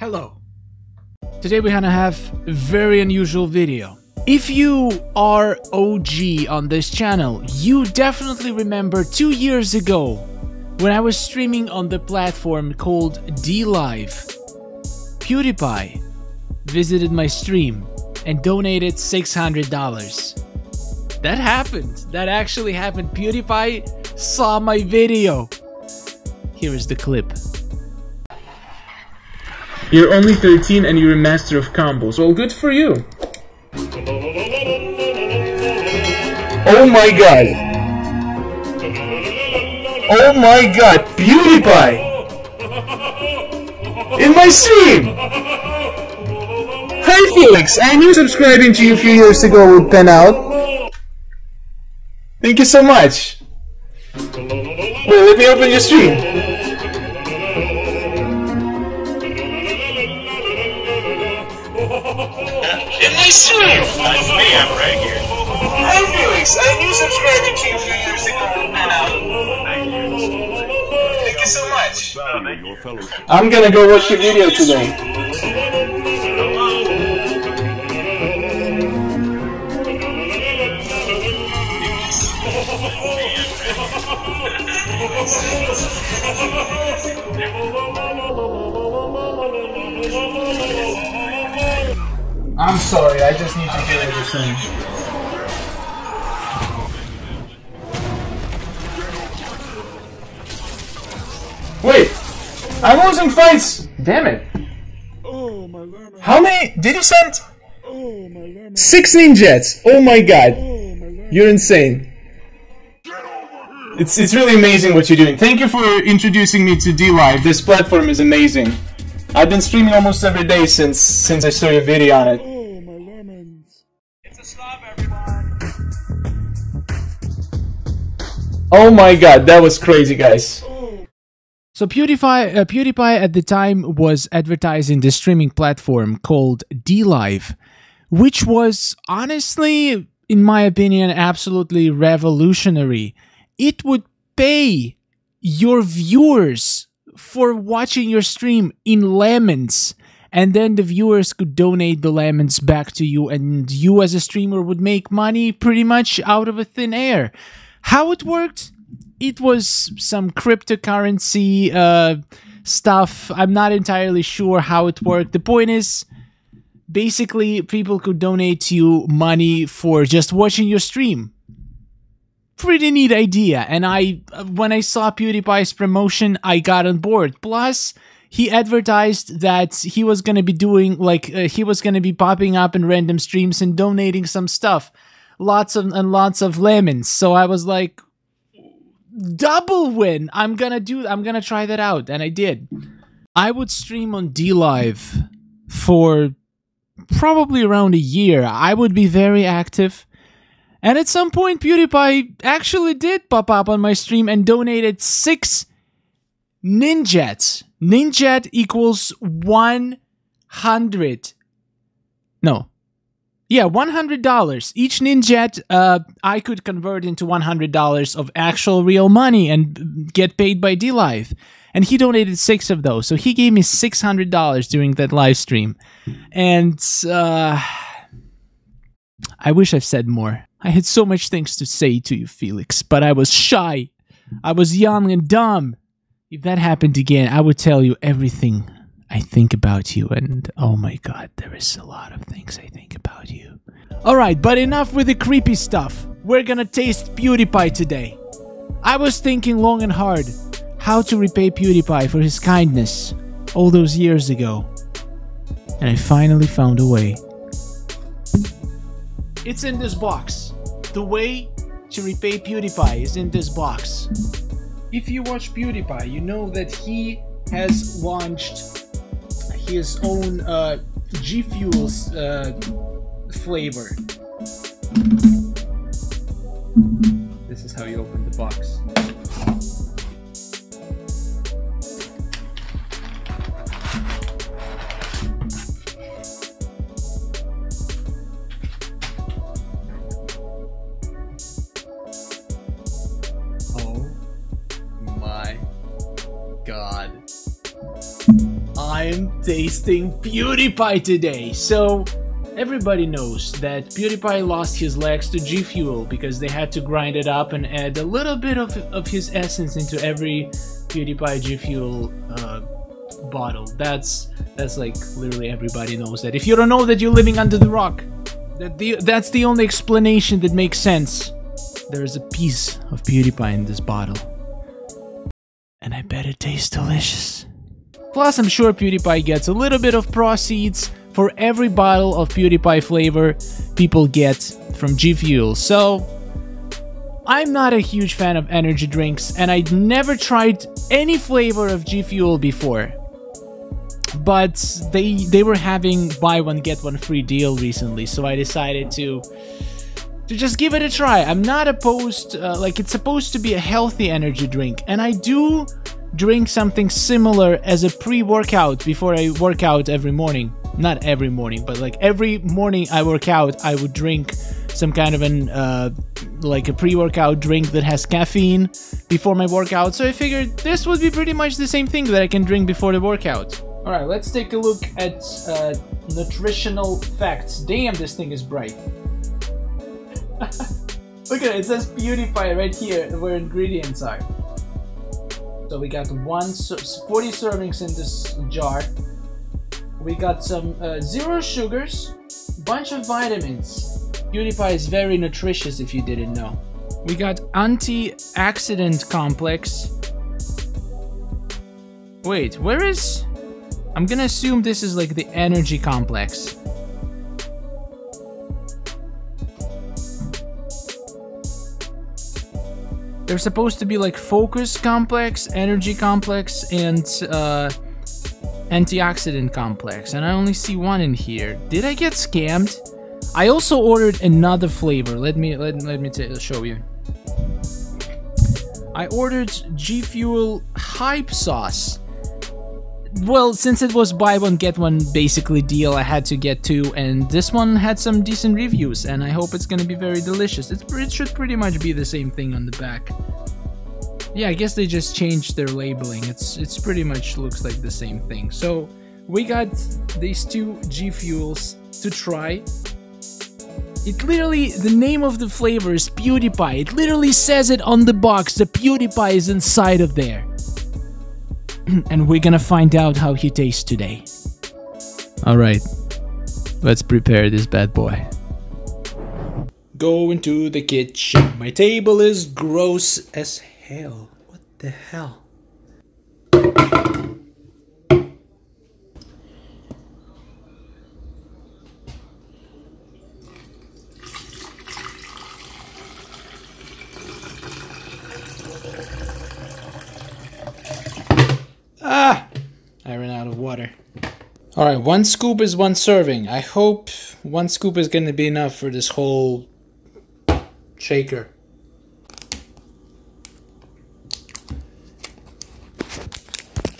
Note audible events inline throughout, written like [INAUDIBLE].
Hello. Today we're gonna have a very unusual video. If you are OG on this channel, you definitely remember two years ago when I was streaming on the platform called DLive. PewDiePie visited my stream and donated $600. That happened. That actually happened. PewDiePie saw my video. Here is the clip. You're only 13 and you're a master of combos. Well, good for you. Oh my god. Oh my god, PewDiePie! In my stream! Hi Felix, I knew subscribing to you a few years ago would pan out. Thank you so much. Wait, let me open your stream. Stream! That's me, I'm right here. Hi Felix, I knew subscribing to you a few years ago would pan out. Thank you so much. I'm gonna go watch your video today. [LAUGHS] I'm sorry, I just need to hear what you're saying. Wait! I'm losing fights! Damn it. Oh my lemon. How many? Did you send? Oh my. Six ninjets! Oh my god. You're insane. It's, it's really amazing what you're doing. Thank you for introducing me to DLive. This platform is amazing. I've been streaming almost every day since since I saw your video on it. Oh my god, that was crazy, guys. So PewDiePie, uh, PewDiePie at the time was advertising the streaming platform called DLive, which was honestly, in my opinion, absolutely revolutionary. It would pay your viewers for watching your stream in lemons, and then the viewers could donate the lemons back to you, and you as a streamer would make money pretty much out of a thin air. How it worked? It was some cryptocurrency uh, stuff. I'm not entirely sure how it worked. The point is, basically, people could donate to you money for just watching your stream. Pretty neat idea. And I, when I saw PewDiePie's promotion, I got on board. Plus, he advertised that he was gonna be doing like uh, he was gonna be popping up in random streams and donating some stuff lots of and lots of lemons. So I was like, double win. I'm gonna do. I'm gonna try that out, and I did. I would stream on DLive for probably around a year. I would be very active. And at some point, PewDiePie actually did pop up on my stream and donated six ninjets. Ninjet equals 100. No, yeah, one hundred dollars each ninjet. Uh, I could convert into one hundred dollars of actual real money and get paid by DLive. And he donated six of those, so he gave me six hundred dollars during that live stream. And uh, I wish I've said more. I had so much things to say to you, Felix, but I was shy. I was young and dumb. If that happened again, I would tell you everything I think about you, and oh my god, there is a lot of things I think about you. Alright, but enough with the creepy stuff. We're gonna taste PewDiePie today. I was thinking long and hard how to repay PewDiePie for his kindness all those years ago. And I finally found a way. It's in this box. The way to repay PewDiePie is in this box. If you watch PewDiePie, you know that he has launched his own uh, G Fuels uh, flavor. This is how you open the box. I'm PewDiePie today. So, everybody knows that PewDiePie lost his legs to G Fuel because they had to grind it up and add a little bit of, of his essence into every PewDiePie G Fuel uh, bottle. That's that's like literally everybody knows that. If you don't know that, you're living under the rock. That the that's the only explanation that makes sense. There's a piece of PewDiePie in this bottle, and I bet it tastes delicious. Plus, I'm sure PewDiePie gets a little bit of proceeds for every bottle of PewDiePie flavor people get from G Fuel. So, I'm not a huge fan of energy drinks, and I'd never tried any flavor of G Fuel before. But they they were having buy one get one free deal recently, so I decided to to just give it a try. I'm not opposed, uh, like it's supposed to be a healthy energy drink, and I do drink something similar as a pre-workout before I work out every morning. Not every morning, but like every morning I work out, I would drink some kind of an uh, like a pre-workout drink that has caffeine before my workout. So I figured this would be pretty much the same thing that I can drink before the workout. All right, let's take a look at uh, nutritional facts. Damn, this thing is bright. [LAUGHS] look at it. It says PewDiePie right here, where ingredients are. So we got one 40 servings in this jar. We got some uh, zero sugars, bunch of vitamins. PewDiePie is very nutritious if you didn't know. We got antioxidant complex. Wait, where is... I'm gonna assume this is like the energy complex. They're supposed to be like focus complex, energy complex, and uh, antioxidant complex. And I only see one in here. Did I get scammed? I also ordered another flavor. Let me let, let me show you. I ordered G Fuel Hype Sauce well, since it was buy one get one basically deal, I had to get two, and this one had some decent reviews, and I hope it's gonna be very delicious. It's, it should pretty much be the same thing on the back. Yeah, I guess they just changed their labeling. It's it's pretty much looks like the same thing. So we got these two G Fuels to try. It literally, the name of the flavor is PewDiePie. It literally says it on the box. The PewDiePie is inside of there. [CLEARS THROAT] and we're gonna find out how he tastes today. Alright, let's prepare this bad boy. Go into the kitchen. My table is gross as hell. What the hell? Ah! I ran out of water. Alright, one scoop is one serving. I hope one scoop is going to be enough for this whole shaker.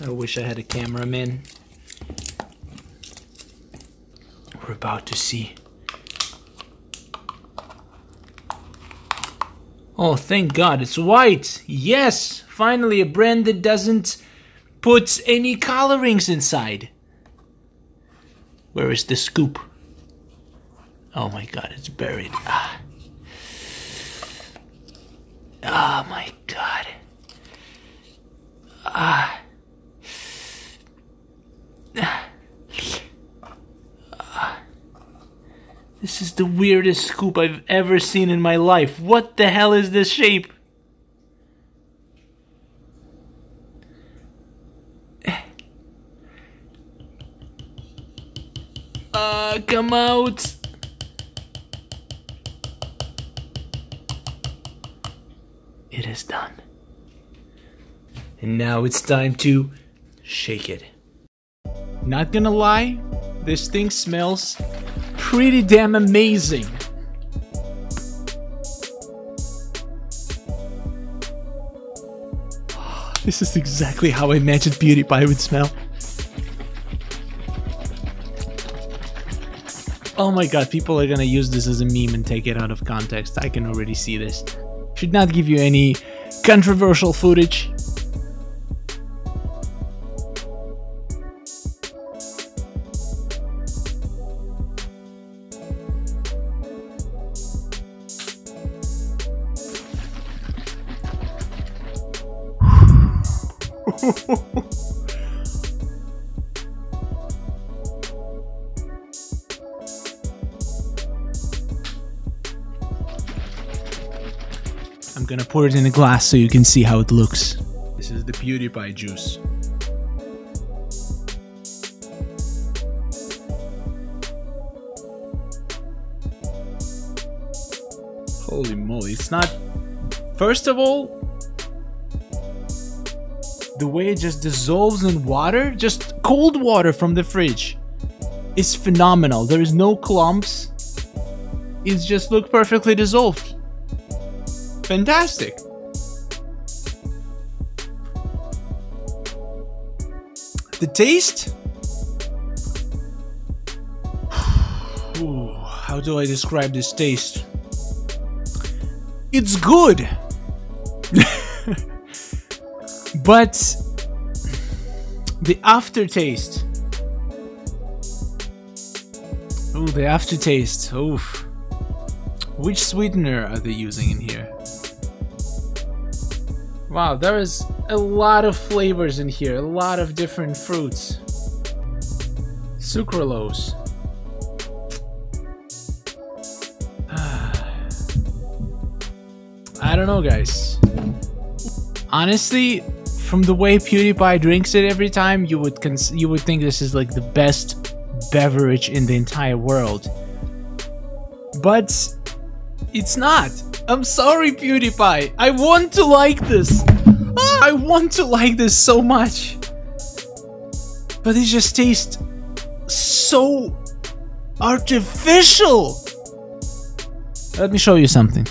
I wish I had a cameraman. We're about to see. Oh, thank God, it's white! Yes! Finally, a brand that doesn't puts any colorings inside. Where is the scoop? Oh my god, it's buried. Ah. Oh my god. Ah. ah. This is the weirdest scoop I've ever seen in my life. What the hell is this shape? Uh, come out! It is done. And now it's time to shake it. Not gonna lie, this thing smells pretty damn amazing. [SIGHS] This is exactly how I imagined beauty PewDiePie would smell. Oh my god, people are gonna use this as a meme and take it out of context. I can already see this. Should not give you any controversial footage. Pour it in a glass so you can see how it looks. This is the PewDiePie juice. Holy moly, it's not... First of all, the way it just dissolves in water, just cold water from the fridge, is phenomenal. There is no clumps. It's just look perfectly dissolved. Fantastic. The taste? [SIGHS] Ooh, how do I describe this taste? It's good. [LAUGHS] but the aftertaste. Oh, the aftertaste. Oof. Which sweetener are they using in here? Wow, there is a lot of flavors in here, a lot of different fruits. Sucralose. Ah. I don't know, guys. Honestly, from the way PewDiePie drinks it every time, you would you would think this is like the best beverage in the entire world. But it's not. I'm sorry, PewDiePie. I want to like this. Ah, I want to like this so much. But it just tastes so artificial. Let me show you something.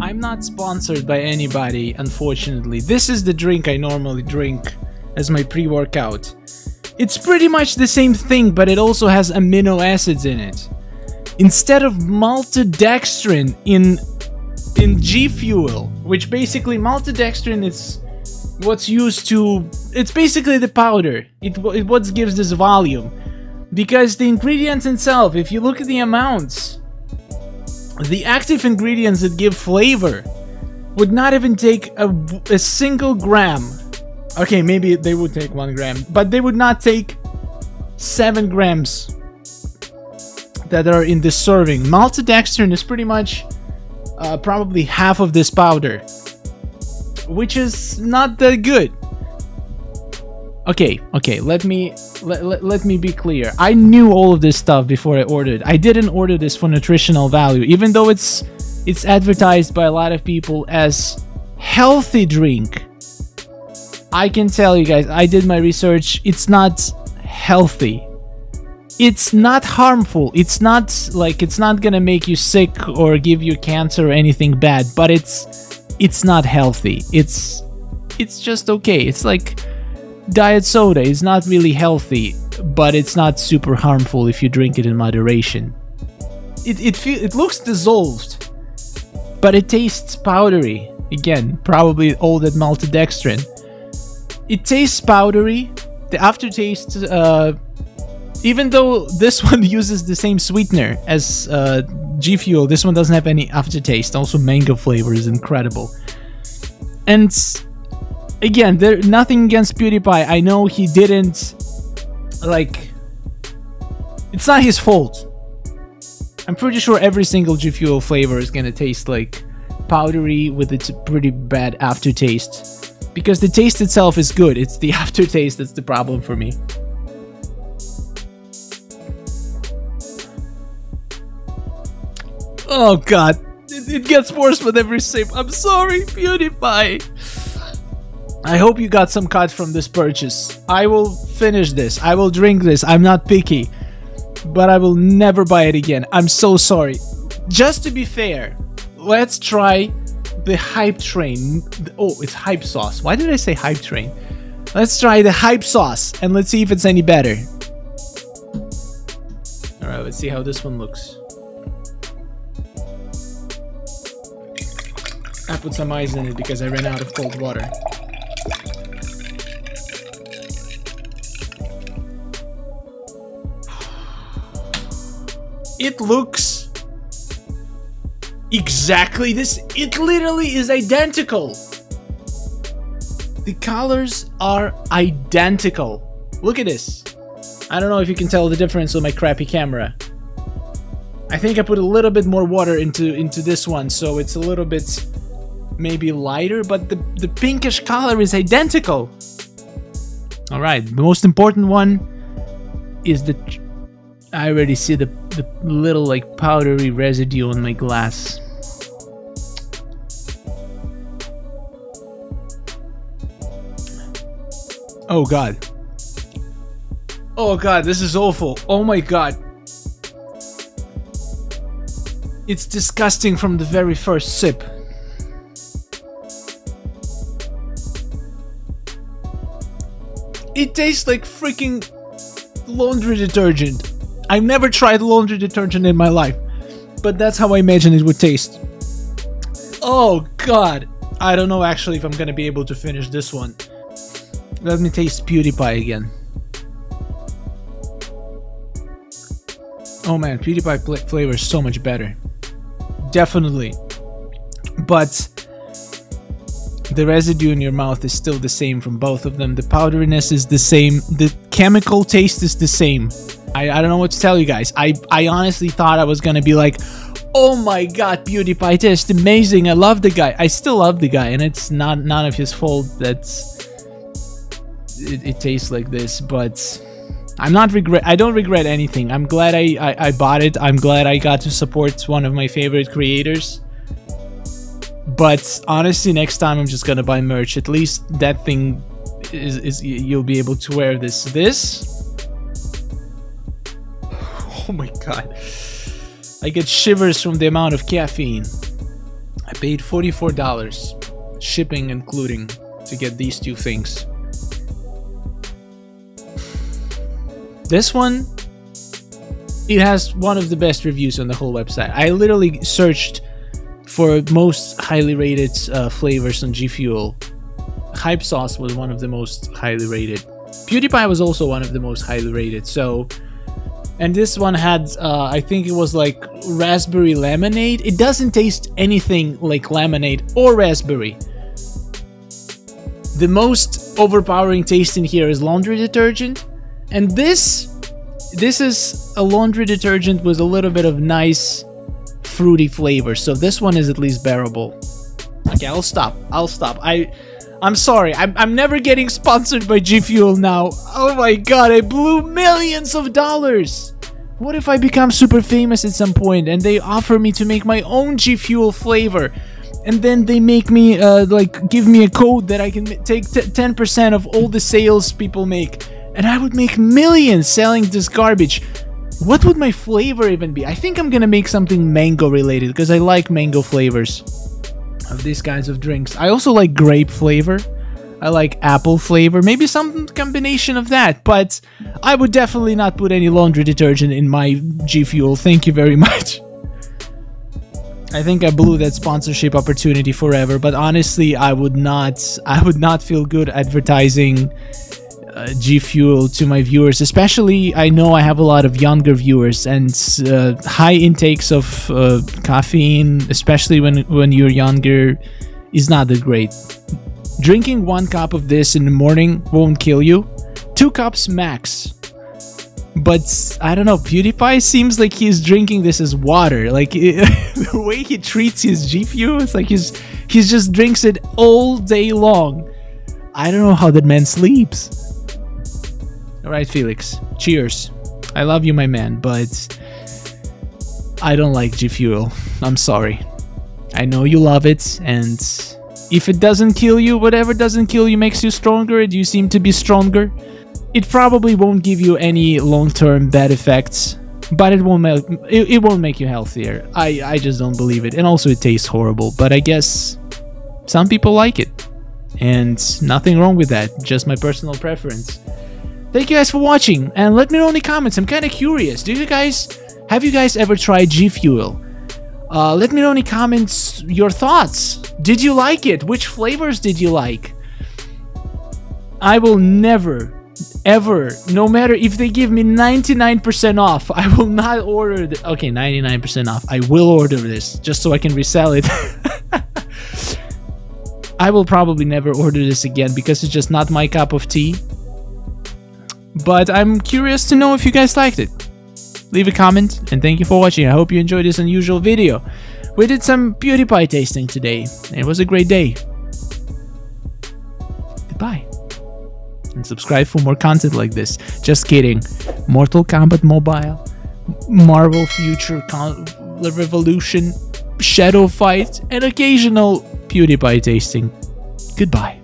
I'm not sponsored by anybody, unfortunately. This is the drink I normally drink as my pre-workout. It's pretty much the same thing, but it also has amino acids in it. Instead of maltodextrin in in G Fuel, which basically maltodextrin is what's used to it's basically the powder. It, it what gives this volume. Because the ingredients itself, if you look at the amounts, the active ingredients that give flavor would not even take a, a single gram. Okay, maybe they would take one gram, but they would not take seven grams that are in this serving. Maltodextrin is pretty much uh, probably half of this powder, which is not that good. Okay, okay, let me let, let, let me be clear. I knew all of this stuff before I ordered. I didn't order this for nutritional value, even though it's it's advertised by a lot of people as healthy drink. I can tell you guys, I did my research. It's not healthy. It's not harmful. It's not like it's not gonna make you sick or give you cancer or anything bad, but it's it's not healthy. It's it's just okay. It's like diet soda is not really healthy, but it's not super harmful if you drink it in moderation. It it feel, it looks dissolved, but it tastes powdery. Again, probably all that maltodextrin. It tastes powdery. The aftertaste, uh, even though this one [LAUGHS] uses the same sweetener as uh, G Fuel, this one doesn't have any aftertaste. Also, mango flavor is incredible. And again, there nothing against PewDiePie. I know he didn't like. It's not his fault. I'm pretty sure every single G Fuel flavor is gonna taste like powdery with its pretty bad aftertaste. Because the taste itself is good, it's the [LAUGHS] aftertaste that's the problem for me. Oh god, it, it gets worse with every sip. I'm sorry, PewDiePie. I hope you got some cut from this purchase. I will finish this. I will drink this. I'm not picky. But I will never buy it again. I'm so sorry. Just to be fair, let's try the hype train. Oh, it's hype sauce. Why did I say hype train? Let's try the hype sauce and let's see if it's any better. Alright, let's see how this one looks. I put some ice in it because I ran out of cold water. [SIGHS] It looks exactly this. It literally is identical. The colors are identical. Look at this. I don't know if you can tell the difference with my crappy camera. I think I put a little bit more water into into this one, so it's a little bit maybe lighter, but the, the pinkish color is identical. All right, the most important one is the... I already see the, the little like powdery residue on my glass. Oh god. Oh god, this is awful. Oh my god. It's disgusting from the very first sip. It tastes like freaking laundry detergent. I've never tried laundry detergent in my life, but that's how I imagine it would taste. Oh god. I don't know actually if I'm gonna be able to finish this one. Let me taste PewDiePie again. Oh man, PewDiePie flavor is so much better. Definitely. But the residue in your mouth is still the same from both of them. The powderiness is the same. The chemical taste is the same. I, I don't know what to tell you guys. I, I honestly thought I was gonna be like, oh my god, Beauty PewDiePie tastes amazing. I love the guy. I still love the guy, and it's not none of his fault that's it, it tastes like this. But I'm not regret. I don't regret anything. I'm glad I, I I bought it. I'm glad I got to support one of my favorite creators. But honestly, next time I'm just gonna buy merch. At least that thing is, is you'll be able to wear this. This. [SIGHS] Oh my god. I get shivers from the amount of caffeine. I paid $44, shipping including, to get these two things. [SIGHS] This one, it has one of the best reviews on the whole website. I literally searched for most highly rated uh, flavors on G Fuel, Hype Sauce was one of the most highly rated. PewDiePie was also one of the most highly rated. So, and this one had, uh, I think it was like raspberry lemonade. It doesn't taste anything like lemonade or raspberry. The most overpowering taste in here is laundry detergent, and this, this is a laundry detergent with a little bit of nice fruity flavor. So this one is at least bearable. Okay, I'll stop. I'll stop. I, I'm sorry. I'm, I'm never getting sponsored by G Fuel now. Oh my god, I blew millions of dollars. What if I become super famous at some point and they offer me to make my own G Fuel flavor? And then they make me, uh, like, give me a code that I can take 10% of all the sales people make. And I would make millions selling this garbage. What would my flavor even be? I think I'm gonna make something mango related because I like mango flavors of these kinds of drinks. I also like grape flavor. I like apple flavor, maybe some combination of that, but I would definitely not put any laundry detergent in my G Fuel. Thank you very [LAUGHS] much. I think I blew that sponsorship opportunity forever, but honestly, I would not I would not feel good advertising uh, G Fuel to my viewers, especially I know I have a lot of younger viewers and uh, high intakes of uh, caffeine, especially when when you're younger, is not that great. Drinking one cup of this in the morning won't kill you. Two cups max. But I don't know, PewDiePie seems like he's drinking this as water. Like [LAUGHS] the way he treats his G Fuel, it's like he's he just drinks it all day long. I don't know how that man sleeps. Alright, Felix. Cheers. I love you, my man, but I don't like G Fuel. I'm sorry. I know you love it, and if it doesn't kill you, whatever doesn't kill you makes you stronger, and you seem to be stronger, it probably won't give you any long-term bad effects, but it won't make it, it won't make you healthier. I I just don't believe it, and also it tastes horrible. But I guess some people like it, and nothing wrong with that. Just my personal preference. Thank you guys for watching, and let me know in the comments. I'm kind of curious. Do you guys have you guys ever tried G Fuel? Uh, let me know in the comments your thoughts. Did you like it? Which flavors did you like? I will never, ever, no matter if they give me 99% off, I will not order. The, okay, 99% off. I will order this just so I can resell it. [LAUGHS] I will probably never order this again because it's just not my cup of tea. But I'm curious to know if you guys liked it. Leave a comment and thank you for watching. I hope you enjoyed this unusual video. We did some PewDiePie tasting today. It was a great day. Goodbye. And subscribe for more content like this. Just kidding. Mortal Kombat Mobile, Marvel Future Con Revolution, Shadow Fight, and occasional PewDiePie tasting. Goodbye.